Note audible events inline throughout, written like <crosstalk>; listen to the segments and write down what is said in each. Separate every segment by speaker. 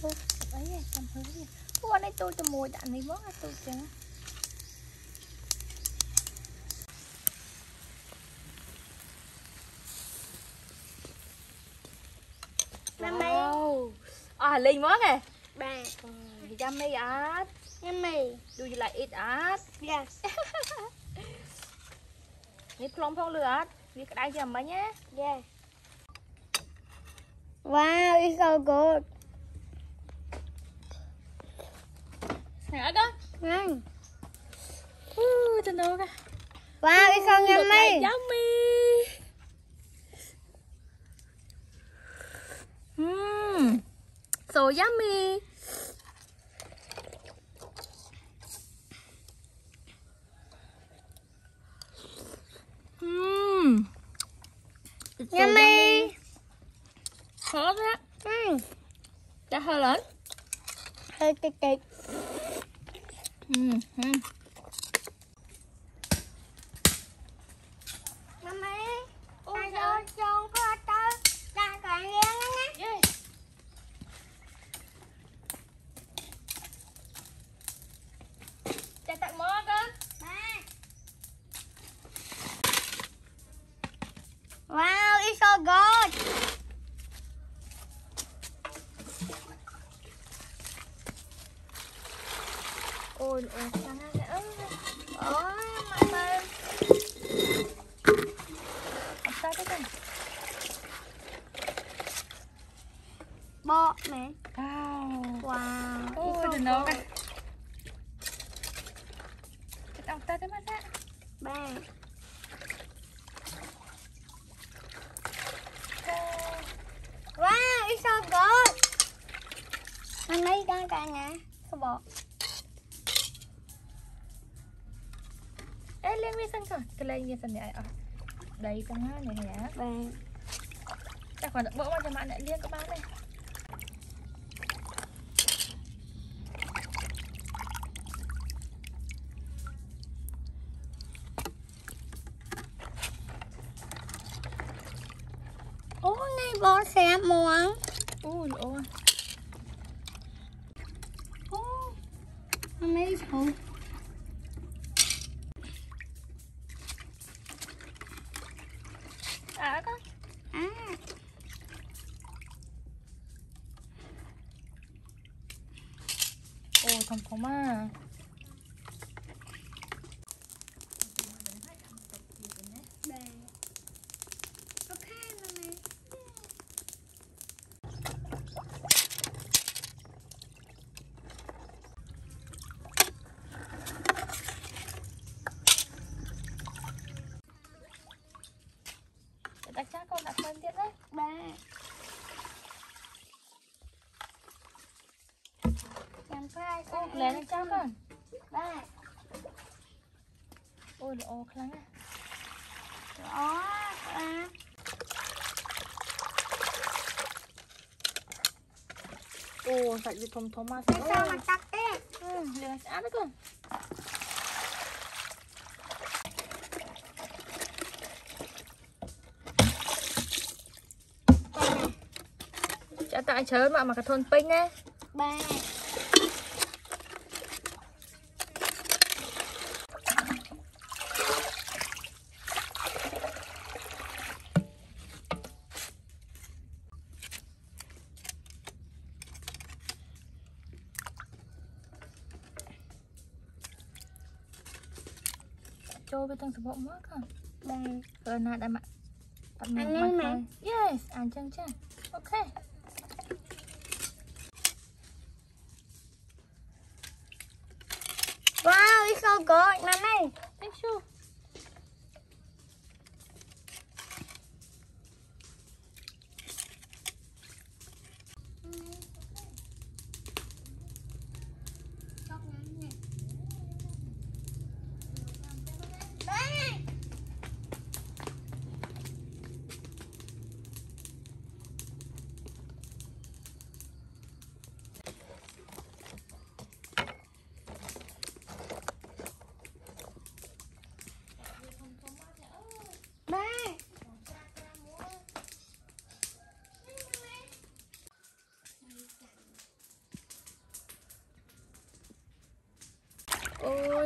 Speaker 1: ហូបអីចាំហូបទៀតពួកអត់ឲ្យទូចតែមួយដាក់នេះមកឲ្យទូចចឹង
Speaker 2: ម៉ែ
Speaker 1: ម៉ែអស់លេង
Speaker 2: មកហ៎បាទ
Speaker 1: yummy art
Speaker 2: yummy
Speaker 1: do you like it art
Speaker 2: yes
Speaker 1: នេះផ្លុំផងលឺអត់វាក្តៅយ៉ាងម៉េចណា
Speaker 2: yes wow it's so good
Speaker 1: hả con
Speaker 2: vâng
Speaker 1: uh, tình yêu kìa
Speaker 2: wow cái con nghe
Speaker 1: mi cháu so yummy. Mmm.
Speaker 2: Yummy.
Speaker 1: Khó thế.
Speaker 2: Mm.
Speaker 1: Đã hơi lớn.
Speaker 2: Hơi kịch kịch.
Speaker 1: Mmm
Speaker 2: Mami. Ôi ơi, trông có tớ. Đang còn nghe nghe nghe.
Speaker 1: Yeah. Cha tặng món con
Speaker 2: Ba. Wow, it's so good.
Speaker 1: Ôi ôi nó nữa
Speaker 2: Ôi, mama.
Speaker 1: Sao thế con
Speaker 2: Bo mẹ.
Speaker 1: Wow
Speaker 2: Wow.
Speaker 1: Ôi đừng nấu cả Đọc ta tới mắt á
Speaker 2: Ba. Wow, it's so good. Mami con cả nhà. Sao bỏ?
Speaker 1: Ê lên Cái lên viên sân này ở Đây con ha này nè
Speaker 2: Ba.
Speaker 1: Chắc còn bữa mà cho bạn lại liên các bạn này
Speaker 2: Ủa, này bò xe muộn.
Speaker 1: Ôi ôi
Speaker 2: Ủa. Mami phụ.
Speaker 1: À con
Speaker 2: À.
Speaker 1: 컴컴컴아 đặt chắc con đặt hơn tiếp đấy
Speaker 2: Ba. Ba.
Speaker 1: Ô, lên lên chắc con
Speaker 2: Ba.
Speaker 1: Ôi ôi khăn á
Speaker 2: Đó, ba.
Speaker 1: Ồ, sạch gì thầm thầm mà
Speaker 2: Thế sao mà tắt thế?
Speaker 1: Ừ, sẽ đấy con Chả tại chớ mà mà cái thôn pinh ចូ
Speaker 2: ល
Speaker 1: វាទាំងសបកម
Speaker 2: ក
Speaker 1: កូនបាទព្រោះណា
Speaker 2: ដែ
Speaker 1: ល
Speaker 2: ម
Speaker 1: ក Yes
Speaker 2: អញ្ចឹ
Speaker 1: ងចា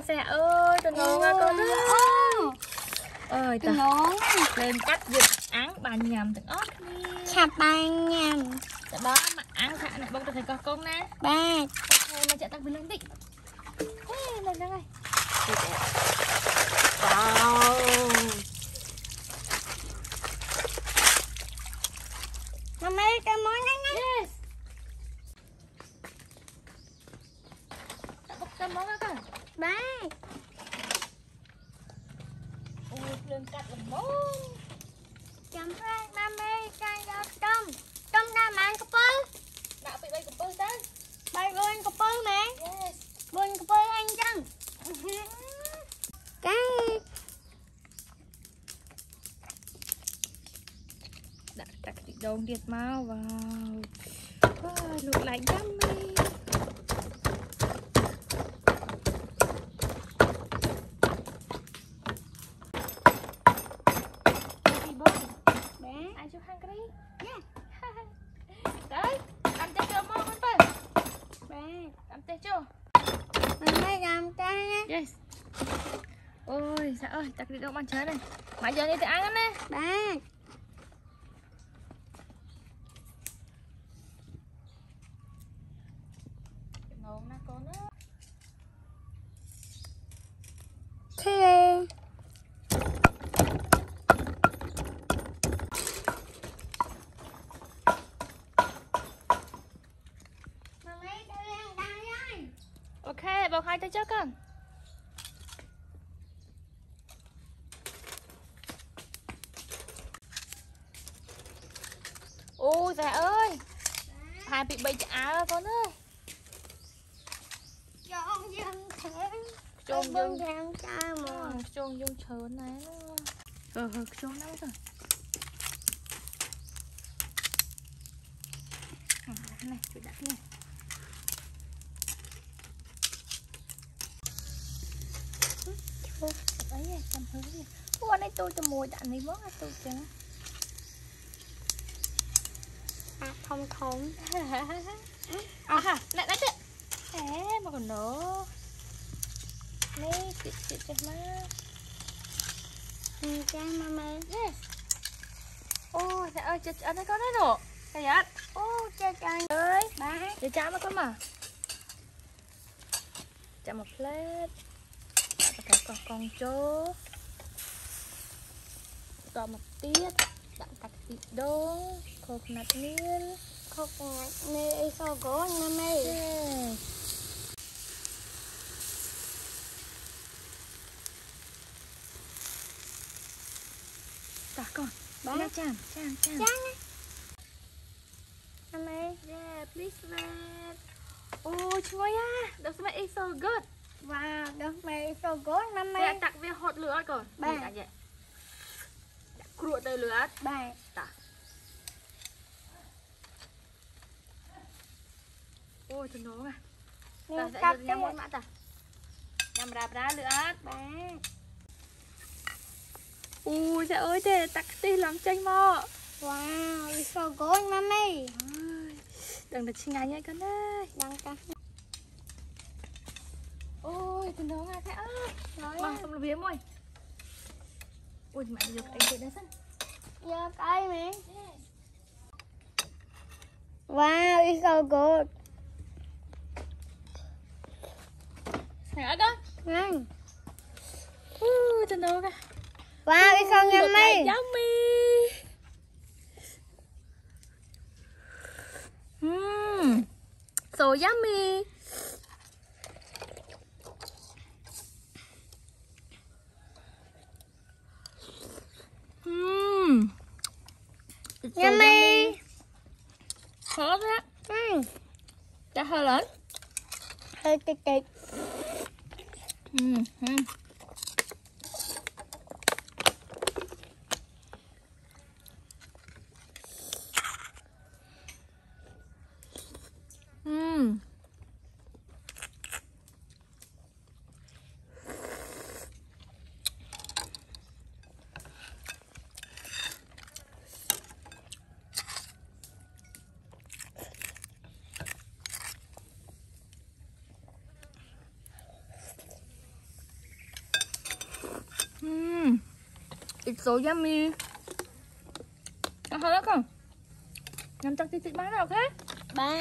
Speaker 2: con
Speaker 1: xe. Ơi tình ngon à con đó ơi
Speaker 2: tình ngon
Speaker 1: lên cắt dịch án bàn nhầm tình ớt
Speaker 2: chà bàn
Speaker 1: nhầm. Đó mà ăn thả này bông cho thầy con con nè
Speaker 2: ba
Speaker 1: thầy mà chạy tăng bình lên đi. Ê lên ra ngay wow.
Speaker 2: Mama cái món này nè.
Speaker 1: Yes. Dạ, cái món đó con
Speaker 2: បាទ
Speaker 1: អូភ្លើងកាត់ល្មម
Speaker 2: ចាំប្រែម៉ាមីចាញ់ដល់ខ្ទឹមខ្ទឹមដាក់ម៉ានកំពឹ
Speaker 1: សដាក់ពី3កំ
Speaker 2: ពឹសទៅ3 4កំពឹសម៉ែ
Speaker 1: Yes
Speaker 2: 4កំពឹសអីចឹងកែ
Speaker 1: ដាក់តា
Speaker 2: ក់ទី
Speaker 1: ដ
Speaker 2: ង
Speaker 1: ទៀតមកវ៉ាវវ៉ា
Speaker 2: លោក
Speaker 1: ឡាយយ៉ាំ
Speaker 2: មី
Speaker 1: ôi xã ơi chắc đi đâu ăn chơi này? Mãi giờ đi thì ăn nè
Speaker 2: ba. Thế.
Speaker 1: Ok, bọc hai tay trước con. Chôn dương chớn này Ờ, ờ, chôn đâu rồi À, này, bị đặt này ấy à, cầm thứ gì Ủa, này tôi cho mùi đạn này món à tôi chứ
Speaker 2: អាធំធំ
Speaker 1: Aha, lại lại đấy. Thế mà còn nó. Nè, chị chị chị má.
Speaker 2: អញ្ចឹ ចាំមកមើ
Speaker 1: លនេះអូតែអើចិត្តឆ្អិនហើយកូនណានោះកាយ៉ាត់
Speaker 2: អូចិត្ត
Speaker 1: ឆ្អិនអើយ
Speaker 2: បាទ
Speaker 1: ចាំមកកូនមកចាំមកផ្លែតដាក់ប្រកាសកោះកងចូ
Speaker 2: លដ
Speaker 1: ល់មកទៀតដាក់កាត់ពីដូ
Speaker 2: ងខូកណាត់មៀ
Speaker 1: ល
Speaker 2: ខូកណាត់មៀលអីសោកូនណាមេ
Speaker 1: ចាស់កូ
Speaker 2: ន
Speaker 1: បាទចាំចាំ
Speaker 2: ចាំចាំអមេ
Speaker 1: Yeah please wait អូឈ្ងុយអា The smell is so good
Speaker 2: Wow the smell is so good ណាមេដាក់វាហត់
Speaker 1: លឺអត់កូនបា
Speaker 2: ទ
Speaker 1: ដាក់គ្រួតទៅលឺអត់
Speaker 2: បាទ
Speaker 1: តាអូចំណង
Speaker 2: ហ្នឹ
Speaker 1: ង
Speaker 2: កាប់ទៅ
Speaker 1: មកតាញ៉ាំរ៉ាប់រ៉ាលឺអត់
Speaker 2: បាទ
Speaker 1: Ui, trời dạ ơi, thế taxi lắm tranh mò
Speaker 2: Wow, it's so good,
Speaker 1: mommy. Đừng được chi ngay nha con ơi.
Speaker 2: Đăng căng
Speaker 1: Ôi, tình đó ngài thế. Ơi
Speaker 2: Trời
Speaker 1: vâng, ơi. Xong là biếm rồi Ui, mẹ được anh chị đã sẵn.
Speaker 2: Được ai mẹ. Wow, it's so good.
Speaker 1: Sẻ vâng. con
Speaker 2: Nhanh
Speaker 1: Ui,
Speaker 2: tình đó ngài Wow, cái con
Speaker 1: em mi. Cháu mi. So yummy. Mmm.
Speaker 2: Yummy.
Speaker 1: Khó thế.
Speaker 2: Mmm.
Speaker 1: Đã hơi lớn.
Speaker 2: Hơi tịch tịch.
Speaker 1: Mmm. It's so yummy. À, thôi đó con. Nằm trong tí tí bán nào thế?
Speaker 2: Ba.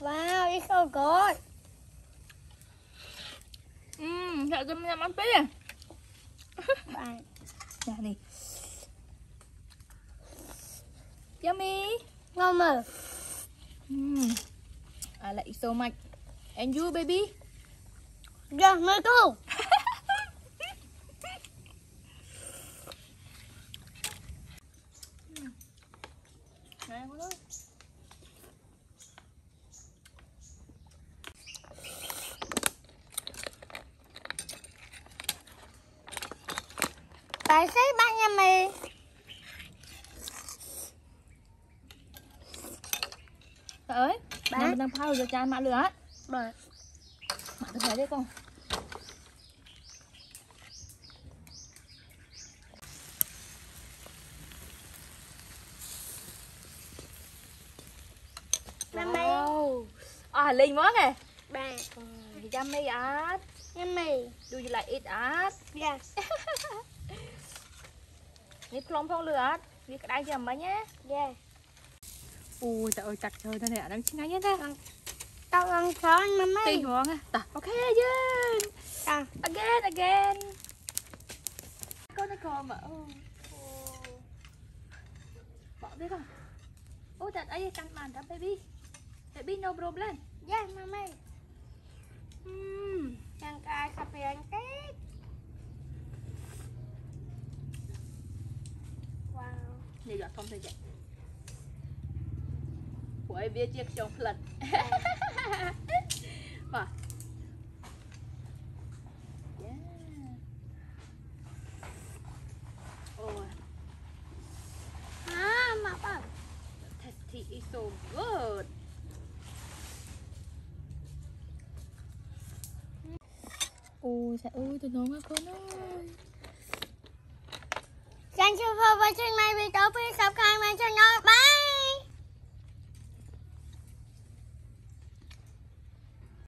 Speaker 2: Wow, it's so good.
Speaker 1: Ừm, sợ dùm nhằm ăn tí à?
Speaker 2: Ba. <laughs>
Speaker 1: Nè này. Yummy.
Speaker 2: Ngon mà.
Speaker 1: Mm. I like so much. And you, baby?
Speaker 2: Dạ, mới cô.
Speaker 1: Nè, con ơi.
Speaker 2: បាទមិនដឹ
Speaker 1: ងផៅ
Speaker 2: យ
Speaker 1: កចានមកលឺអត់បា
Speaker 2: ទ
Speaker 1: មកទៅហើយ
Speaker 2: ទេ
Speaker 1: កូនម៉ាមីអ
Speaker 2: ស់
Speaker 1: លេងហ្មងហ៎
Speaker 2: បា
Speaker 1: ទ Yummy art.
Speaker 2: Yummy.
Speaker 1: Do you like it art?
Speaker 2: Yes.
Speaker 1: នេះផ្លុំផងលឺអត់វាក្តៅយ៉ាងម៉េចណា
Speaker 2: Yes.
Speaker 1: អូយតើអើយកាត់ជើទៅនេះអានឹងឆ្ងាញ់ណាស់តើ
Speaker 2: អងខ្លា
Speaker 1: ញ់
Speaker 2: ម៉ែម៉ែទី
Speaker 1: ហ្មងតើអូខេយើង
Speaker 2: តើ
Speaker 1: again again កូនក៏មកអូបកនេះក៏អូតើអីកាន់បានតើ baby baby no problem
Speaker 2: yes ម៉ែ
Speaker 1: ម៉ែយ៉ាងកាយខាប់ពីអញទេវ៉ាវនេះយកធំទៅចា ấy biết chiếc
Speaker 2: trong lật và
Speaker 1: Tea is so good. Ôi trời ơi, tôi nóng quá con.
Speaker 2: Thank you for watching my video. Please subscribe my channel.